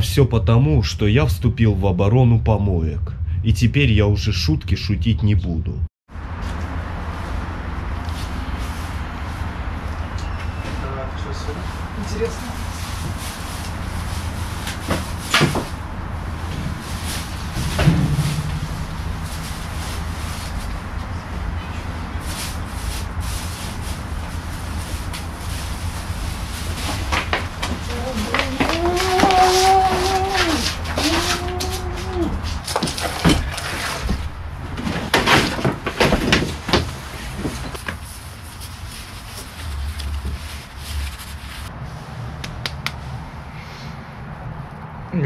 А все потому, что я вступил в оборону помоек. И теперь я уже шутки шутить не буду. Интересно.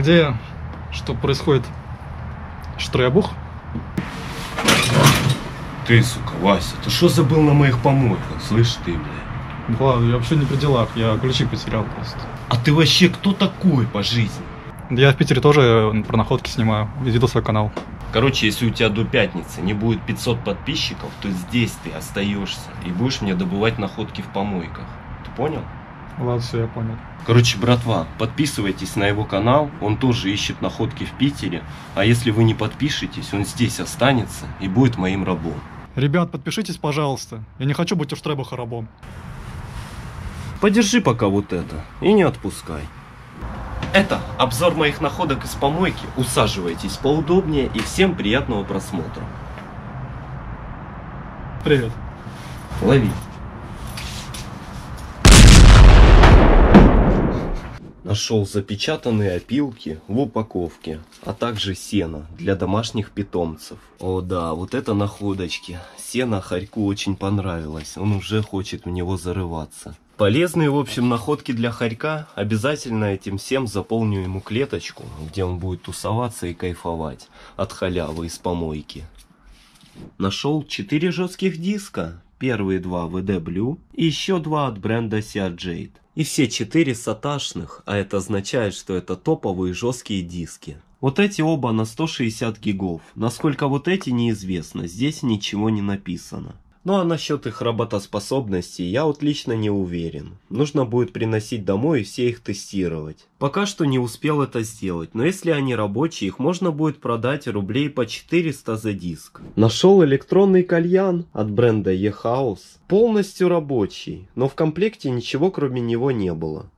Где что происходит? Штребух? Ты, сука, Вася, ты что забыл на моих помойках? Слышь ты, бля. Да, я вообще не при делах, я ключи потерял просто. А ты вообще кто такой по жизни? Я в Питере тоже про находки снимаю, видел свой канал. Короче, если у тебя до пятницы не будет 500 подписчиков, то здесь ты остаешься и будешь мне добывать находки в помойках. Ты понял? Ладно, все, я понял. Короче, братва, подписывайтесь на его канал, он тоже ищет находки в Питере, а если вы не подпишетесь, он здесь останется и будет моим рабом. Ребят, подпишитесь, пожалуйста. Я не хочу быть у Штребуха рабом. Подержи пока вот это и не отпускай. Это обзор моих находок из помойки. Усаживайтесь поудобнее и всем приятного просмотра. Привет. Лови. Нашел запечатанные опилки в упаковке, а также сено для домашних питомцев. О да, вот это находочки. Сено Харьку очень понравилось, он уже хочет в него зарываться. Полезные, в общем, находки для Харька. Обязательно этим всем заполню ему клеточку, где он будет тусоваться и кайфовать от халявы из помойки. Нашел 4 жестких диска. Первые два VD Blue и еще два от бренда Sea Jade. И все четыре саташных, а это означает, что это топовые жесткие диски. Вот эти оба на 160 гигов. Насколько вот эти неизвестно, здесь ничего не написано. Ну а насчет их работоспособности я вот лично не уверен. Нужно будет приносить домой и все их тестировать. Пока что не успел это сделать, но если они рабочие, их можно будет продать рублей по 400 за диск. Нашел электронный кальян от бренда E-House. Полностью рабочий, но в комплекте ничего кроме него не было.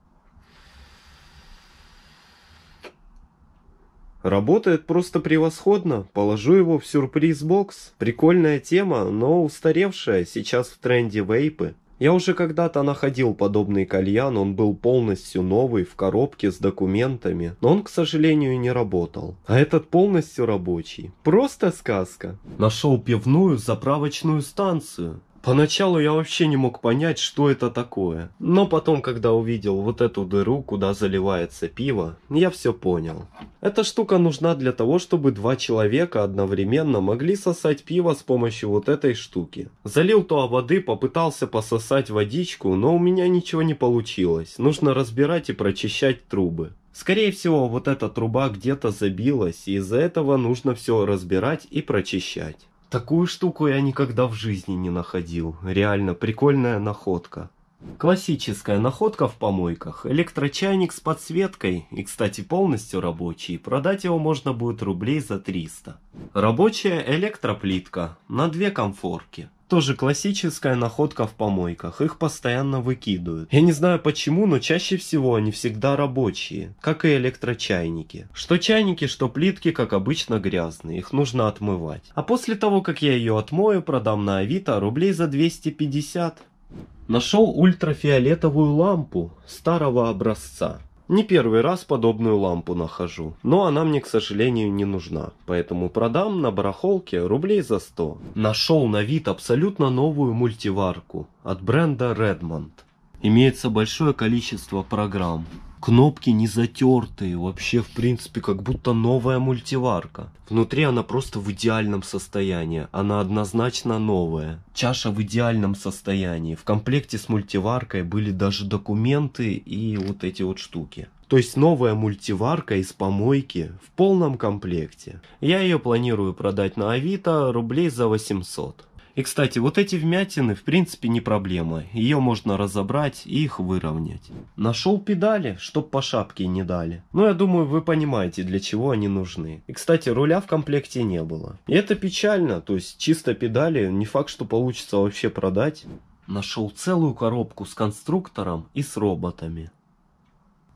Работает просто превосходно. Положу его в сюрприз-бокс. Прикольная тема, но устаревшая. Сейчас в тренде вейпы. Я уже когда-то находил подобный кальян, он был полностью новый, в коробке с документами, но он, к сожалению, не работал. А этот полностью рабочий. Просто сказка. Нашел пивную заправочную станцию. Поначалу я вообще не мог понять, что это такое. Но потом, когда увидел вот эту дыру, куда заливается пиво, я все понял. Эта штука нужна для того, чтобы два человека одновременно могли сосать пиво с помощью вот этой штуки. Залил туда воды, попытался пососать водичку, но у меня ничего не получилось. Нужно разбирать и прочищать трубы. Скорее всего, вот эта труба где-то забилась, и из-за этого нужно все разбирать и прочищать. Такую штуку я никогда в жизни не находил. Реально прикольная находка. Классическая находка в помойках. Электрочайник с подсветкой. И, кстати, полностью рабочий. Продать его можно будет рублей за 300. Рабочая электроплитка. На две комфорки. Тоже классическая находка в помойках, их постоянно выкидывают. Я не знаю почему, но чаще всего они всегда рабочие, как и электрочайники. Что чайники, что плитки, как обычно, грязные, их нужно отмывать. А после того, как я ее отмою, продам на Авито рублей за 250. Нашел ультрафиолетовую лампу старого образца. Не первый раз подобную лампу нахожу, но она мне, к сожалению, не нужна, поэтому продам на барахолке рублей за 100. Нашел на вид абсолютно новую мультиварку от бренда Redmond. Имеется большое количество программ. Кнопки не затертые, вообще в принципе как будто новая мультиварка. Внутри она просто в идеальном состоянии, она однозначно новая. Чаша в идеальном состоянии, в комплекте с мультиваркой были даже документы и вот эти вот штуки. То есть новая мультиварка из помойки в полном комплекте. Я ее планирую продать на Авито рублей за 800. И, кстати, вот эти вмятины, в принципе, не проблема. Ее можно разобрать и их выровнять. Нашел педали, чтоб по шапке не дали. Ну, я думаю, вы понимаете, для чего они нужны. И, кстати, руля в комплекте не было. И это печально, то есть чисто педали, не факт, что получится вообще продать. Нашел целую коробку с конструктором и с роботами.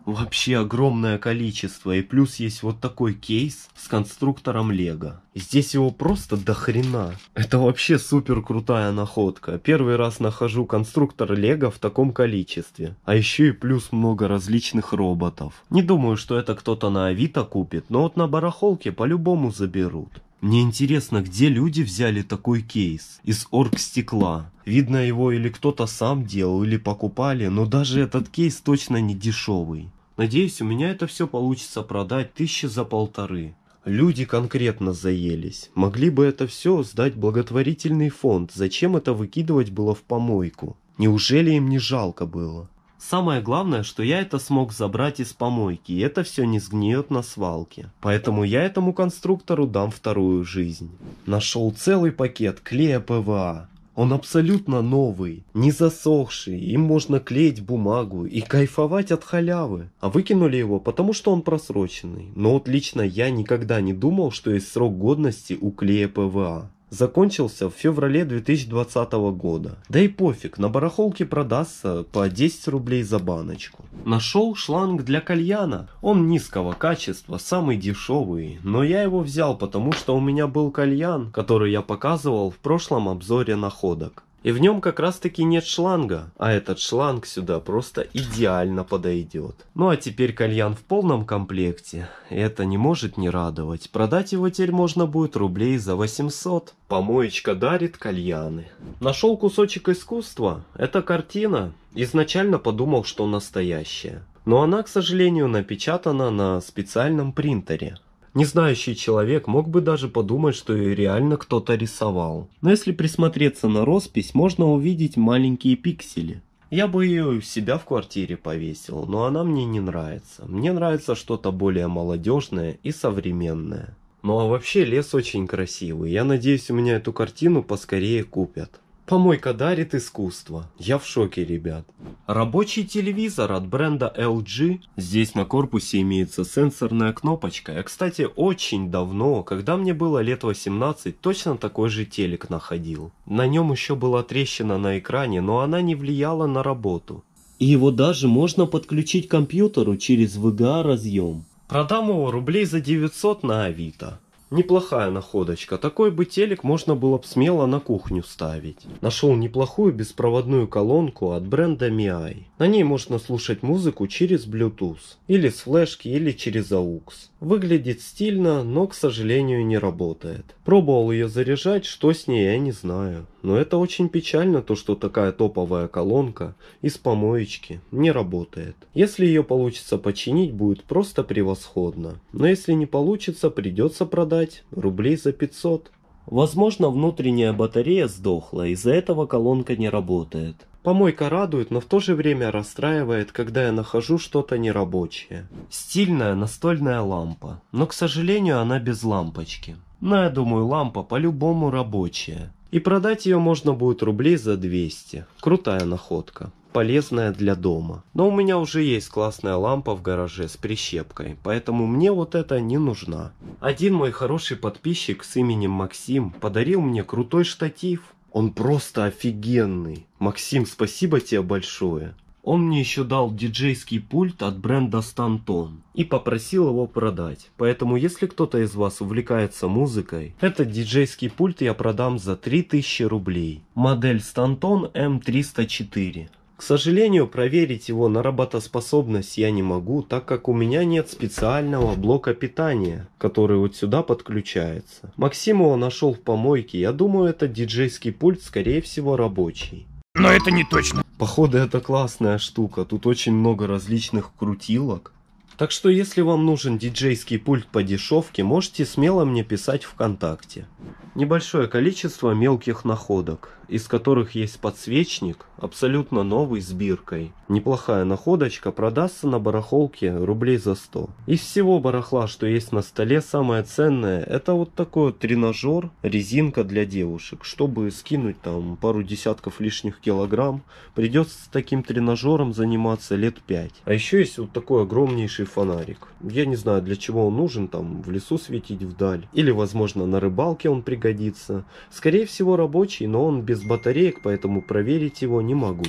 Вообще огромное количество. И плюс есть вот такой кейс с конструктором Лего. Здесь его просто до хрена. Это вообще супер крутая находка. Первый раз нахожу конструктор Лего в таком количестве. А еще и плюс много различных роботов. Не думаю, что это кто-то на Авито купит, но вот на барахолке по-любому заберут. Мне интересно, где люди взяли такой кейс из оргстекла. Видно его или кто-то сам делал, или покупали, но даже этот кейс точно не дешевый. Надеюсь, у меня это все получится продать тысячи за полторы. Люди конкретно заелись. Могли бы это все сдать благотворительный фонд. Зачем это выкидывать было в помойку? Неужели им не жалко было? Самое главное, что я это смог забрать из помойки, и это все не сгниет на свалке. Поэтому я этому конструктору дам вторую жизнь. Нашел целый пакет клея ПВА. Он абсолютно новый, не засохший, им можно клеить бумагу и кайфовать от халявы. А выкинули его, потому что он просроченный. Но вот лично я никогда не думал, что есть срок годности у клея ПВА закончился в феврале 2020 года. Да и пофиг, на барахолке продастся по 10 рублей за баночку. Нашел шланг для кальяна. Он низкого качества, самый дешевый, но я его взял, потому что у меня был кальян, который я показывал в прошлом обзоре находок. И в нем как раз таки нет шланга, а этот шланг сюда просто идеально подойдет. Ну а теперь кальян в полном комплекте, это не может не радовать. Продать его теперь можно будет рублей за 800. Помоечка дарит кальяны. Нашел кусочек искусства, это картина. Изначально подумал, что настоящая. Но она, к сожалению, напечатана на специальном принтере. Незнающий человек мог бы даже подумать, что ее реально кто-то рисовал. Но если присмотреться на роспись, можно увидеть маленькие пиксели. Я бы ее у себя в квартире повесил, но она мне не нравится. Мне нравится что-то более молодежное и современное. Ну а вообще лес очень красивый. Я надеюсь, у меня эту картину поскорее купят. Помойка дарит искусство. Я в шоке, ребят. Рабочий телевизор от бренда LG. Здесь на корпусе имеется сенсорная кнопочка. Я, кстати, очень давно, когда мне было лет 18, точно такой же телек находил. На нем еще была трещина на экране, но она не влияла на работу. И его даже можно подключить к компьютеру через VGA разъем. Продам его рублей за 900 на Авито. Неплохая находочка. Такой бы телек можно было бы смело на кухню ставить. Нашел неплохую беспроводную колонку от бренда MiI. На ней можно слушать музыку через Bluetooth. Или с флешки, или через AUX. Выглядит стильно, но, к сожалению, не работает. Пробовал ее заряжать, что с ней, я не знаю. Но это очень печально, то что такая топовая колонка из помоечки не работает. Если ее получится починить, будет просто превосходно. Но если не получится, придется продать рублей за 500. Возможно, внутренняя батарея сдохла, из-за этого колонка не работает. Помойка радует, но в то же время расстраивает, когда я нахожу что-то нерабочее. Стильная настольная лампа, но, к сожалению, она без лампочки. Но я думаю, лампа по-любому рабочая. И продать ее можно будет рублей за 200. Крутая находка. Полезная для дома. Но у меня уже есть классная лампа в гараже с прищепкой, поэтому мне вот это не нужна. Один мой хороший подписчик с именем Максим подарил мне крутой штатив. Он просто офигенный. Максим, спасибо тебе большое. Он мне еще дал диджейский пульт от бренда Stanton и попросил его продать. Поэтому если кто-то из вас увлекается музыкой, этот диджейский пульт я продам за 3000 рублей. Модель Stanton M304. К сожалению, проверить его на работоспособность я не могу, так как у меня нет специального блока питания, который вот сюда подключается. Максим его нашел в помойке, я думаю, этот диджейский пульт скорее всего рабочий. Но это не точно. Походу это классная штука, тут очень много различных крутилок. Так что если вам нужен диджейский пульт по дешевке, можете смело мне писать ВКонтакте. Небольшое количество мелких находок, из которых есть подсвечник, абсолютно новый с биркой. Неплохая находочка продастся на барахолке рублей за 100. Из всего барахла, что есть на столе, самое ценное, это вот такой вот тренажер, резинка для девушек. Чтобы скинуть там пару десятков лишних килограмм, придется с таким тренажером заниматься лет 5. А еще есть вот такой огромнейший фонарик. Я не знаю, для чего он нужен, там в лесу светить вдаль. Или, возможно, на рыбалке он пригодится. Скорее всего рабочий, но он без батареек, поэтому проверить его не могу.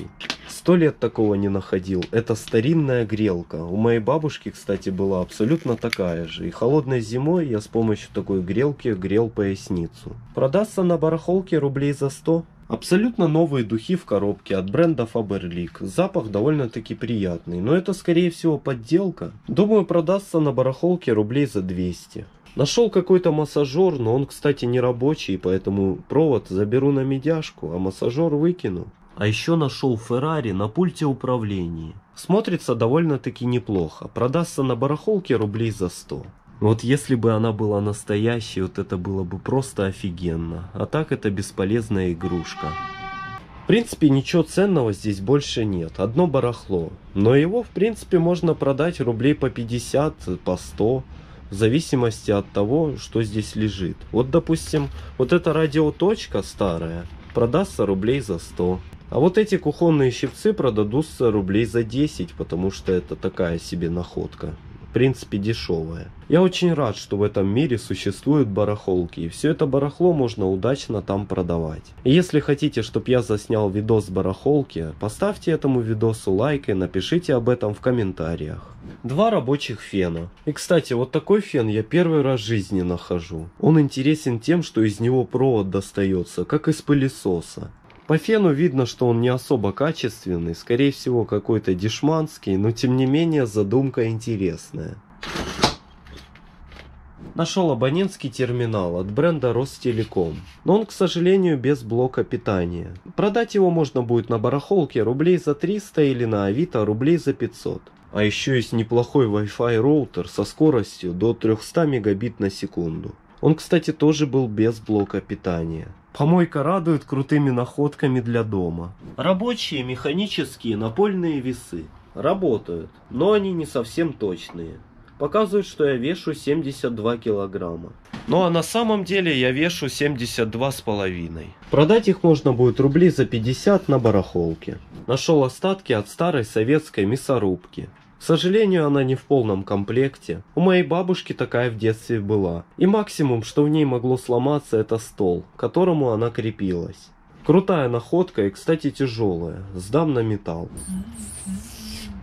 Сто лет такого не находил. Это старинная грелка. У моей бабушки, кстати, была абсолютно такая же. И холодной зимой я с помощью такой грелки грел поясницу. Продастся на барахолке рублей за 100. Абсолютно новые духи в коробке от бренда Faberlic. Запах довольно-таки приятный, но это скорее всего подделка. Думаю продастся на барахолке рублей за 200. Нашел какой-то массажер, но он, кстати, не рабочий, поэтому провод заберу на медяшку, а массажер выкину. А еще нашел Феррари на пульте управления. Смотрится довольно-таки неплохо. Продастся на барахолке рублей за 100. Вот если бы она была настоящей, вот это было бы просто офигенно. А так это бесполезная игрушка. В принципе, ничего ценного здесь больше нет. Одно барахло. Но его, в принципе, можно продать рублей по 50, по 100 в зависимости от того, что здесь лежит. Вот, допустим, вот эта радиоточка старая продастся рублей за 100. А вот эти кухонные щипцы продадутся рублей за 10, потому что это такая себе находка. В принципе, дешевая. Я очень рад, что в этом мире существуют барахолки, и все это барахло можно удачно там продавать. И если хотите, чтобы я заснял видос барахолки, поставьте этому видосу лайк и напишите об этом в комментариях. Два рабочих фена. И кстати, вот такой фен я первый раз в жизни нахожу. Он интересен тем, что из него провод достается, как из пылесоса. По фену видно, что он не особо качественный, скорее всего какой-то дешманский, но тем не менее задумка интересная. Нашел абонентский терминал от бренда Ростелеком, но он, к сожалению, без блока питания. Продать его можно будет на барахолке рублей за 300 или на Авито рублей за 500. А еще есть неплохой Wi-Fi роутер со скоростью до 300 мегабит на секунду. Он, кстати, тоже был без блока питания. Помойка радует крутыми находками для дома. Рабочие механические напольные весы. Работают, но они не совсем точные. Показывают, что я вешу 72 килограмма. Ну а на самом деле я вешу 72 с половиной. Продать их можно будет рублей за 50 на барахолке. Нашел остатки от старой советской мясорубки. К сожалению, она не в полном комплекте. У моей бабушки такая в детстве была. И максимум, что в ней могло сломаться, это стол, к которому она крепилась. Крутая находка и, кстати, тяжелая. Сдам на металл.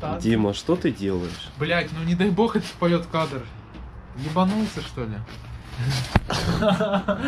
Так. Дима, что ты делаешь? Блять, ну не дай бог это попадет в кадр. Ебанулся, что ли? Сука!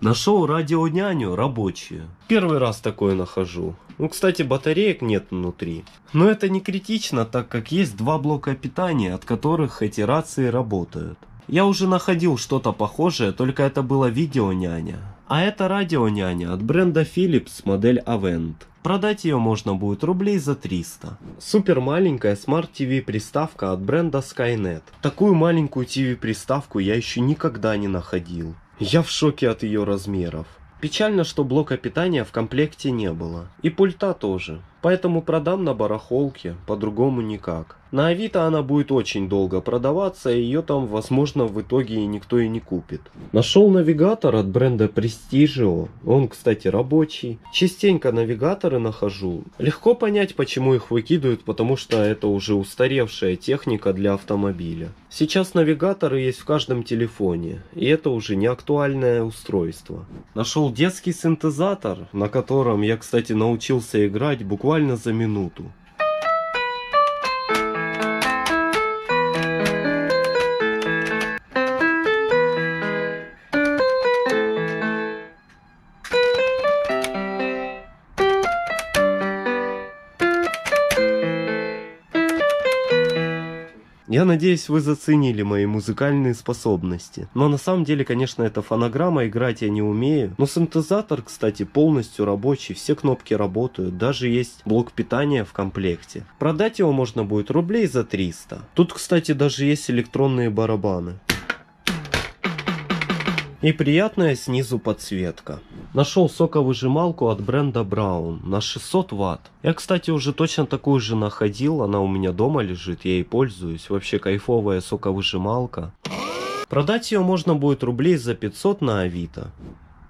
Нашел радионяню рабочую. Первый раз такое нахожу. Ну, кстати, батареек нет внутри. Но это не критично, так как есть два блока питания, от которых эти рации работают. Я уже находил что-то похожее, только это было видео-няня. А это радио-няня от бренда Philips модель Avent. Продать ее можно будет рублей за 300. Супер маленькая Smart TV приставка от бренда Skynet. Такую маленькую TV приставку я еще никогда не находил. Я в шоке от ее размеров. Печально, что блока питания в комплекте не было. И пульта тоже. Поэтому продам на барахолке, по-другому никак. На Авито она будет очень долго продаваться, и ее там, возможно, в итоге и никто и не купит. Нашел навигатор от бренда Prestigio. Он, кстати, рабочий. Частенько навигаторы нахожу. Легко понять, почему их выкидывают, потому что это уже устаревшая техника для автомобиля. Сейчас навигаторы есть в каждом телефоне, и это уже не актуальное устройство. Нашел детский синтезатор, на котором я, кстати, научился играть буквально за минуту. Я надеюсь, вы заценили мои музыкальные способности. Но на самом деле, конечно, это фонограмма, играть я не умею. Но синтезатор, кстати, полностью рабочий, все кнопки работают, даже есть блок питания в комплекте. Продать его можно будет рублей за 300. Тут, кстати, даже есть электронные барабаны. И приятная снизу подсветка. Нашел соковыжималку от бренда Браун на 600 ватт. Я, кстати, уже точно такую же находил, она у меня дома лежит, я ей пользуюсь. Вообще кайфовая соковыжималка. Продать ее можно будет рублей за 500 на Авито.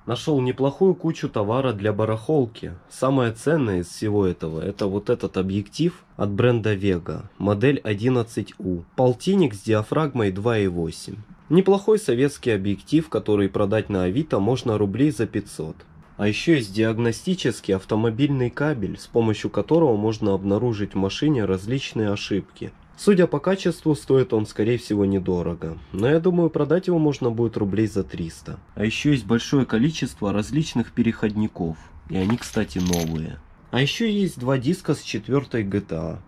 Нашел неплохую кучу товара для барахолки. Самое ценное из всего этого это вот этот объектив от бренда Vega, модель 11U. Полтинник с диафрагмой 2.8. Неплохой советский объектив, который продать на Авито можно рублей за 500. А еще есть диагностический автомобильный кабель, с помощью которого можно обнаружить в машине различные ошибки. Судя по качеству, стоит он скорее всего недорого, но я думаю продать его можно будет рублей за 300. А еще есть большое количество различных переходников, и они кстати новые. А еще есть два диска с четвертой GTA.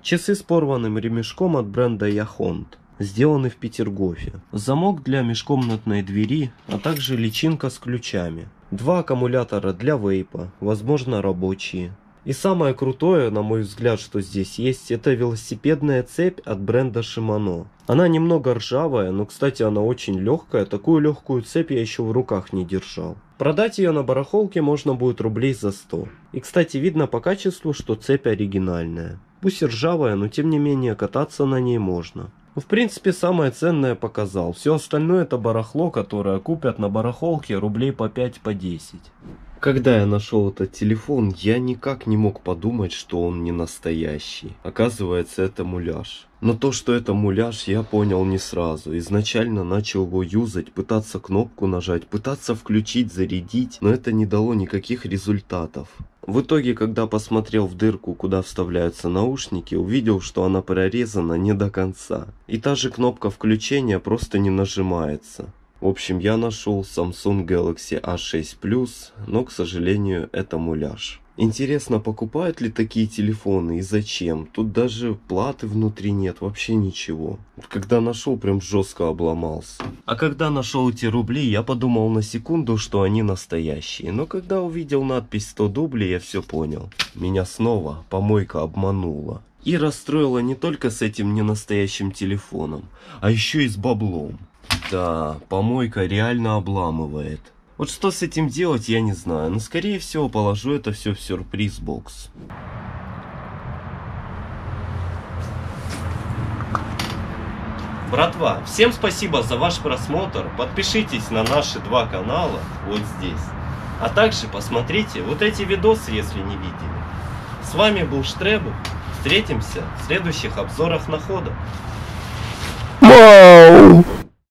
Часы с порванным ремешком от бренда Яхонт сделаны в Петергофе. Замок для межкомнатной двери, а также личинка с ключами. Два аккумулятора для вейпа, возможно рабочие. И самое крутое, на мой взгляд, что здесь есть, это велосипедная цепь от бренда Shimano. Она немного ржавая, но, кстати, она очень легкая. Такую легкую цепь я еще в руках не держал. Продать ее на барахолке можно будет рублей за 100. И, кстати, видно по качеству, что цепь оригинальная. Пусть ржавая, но тем не менее кататься на ней можно. В принципе, самое ценное показал. Все остальное это барахло, которое купят на барахолке рублей по 5 по 10. Когда я нашел этот телефон, я никак не мог подумать, что он не настоящий. Оказывается, это муляж. Но то, что это муляж, я понял не сразу. Изначально начал его юзать, пытаться кнопку нажать, пытаться включить, зарядить, но это не дало никаких результатов. В итоге, когда посмотрел в дырку, куда вставляются наушники, увидел, что она прорезана не до конца. И та же кнопка включения просто не нажимается. В общем, я нашел Samsung Galaxy A6 Plus, но, к сожалению, это муляж. Интересно, покупают ли такие телефоны и зачем? Тут даже платы внутри нет, вообще ничего. Когда нашел, прям жестко обломался. А когда нашел эти рубли, я подумал на секунду, что они настоящие. Но когда увидел надпись 100 дублей, я все понял. Меня снова помойка обманула. И расстроила не только с этим ненастоящим телефоном, а еще и с баблом. Да, помойка реально обламывает. Вот что с этим делать, я не знаю. Но скорее всего положу это все в сюрприз-бокс. Братва, всем спасибо за ваш просмотр. Подпишитесь на наши два канала вот здесь. А также посмотрите вот эти видосы, если не видели. С вами был Штребух. Встретимся в следующих обзорах находок. Вау!